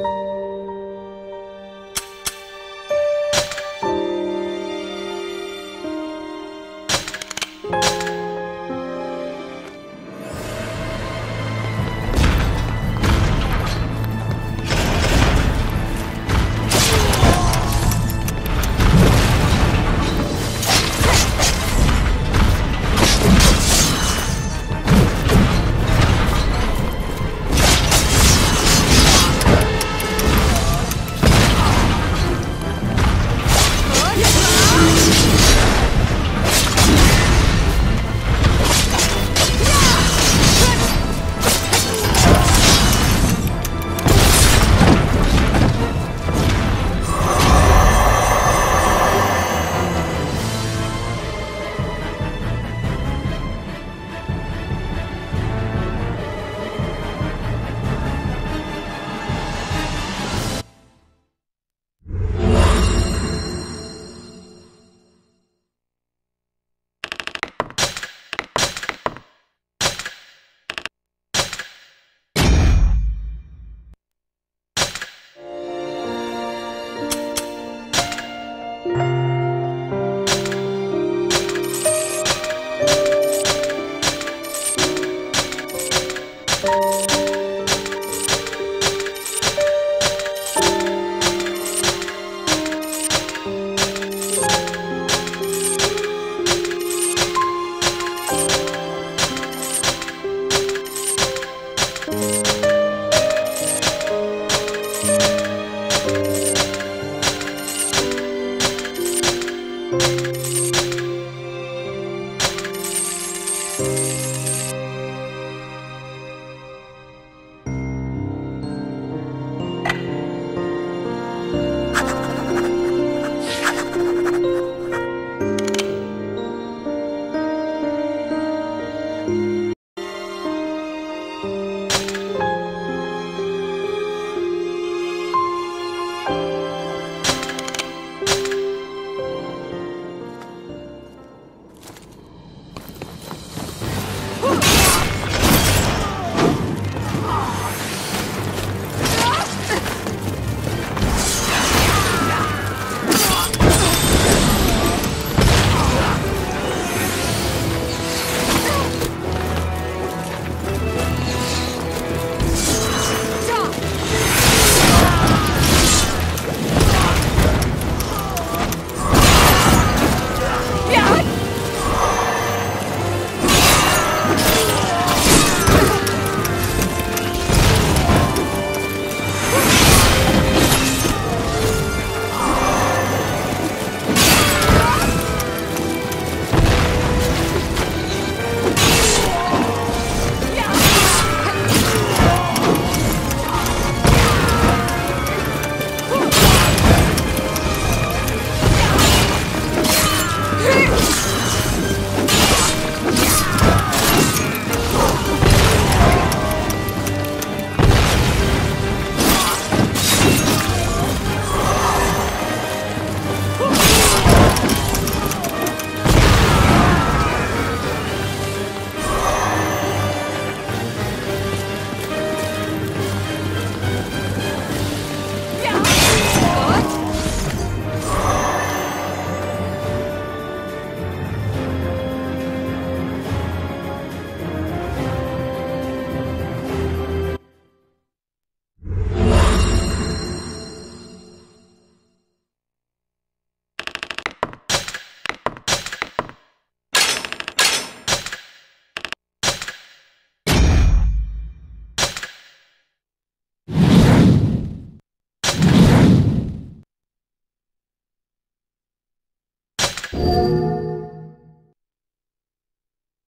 Música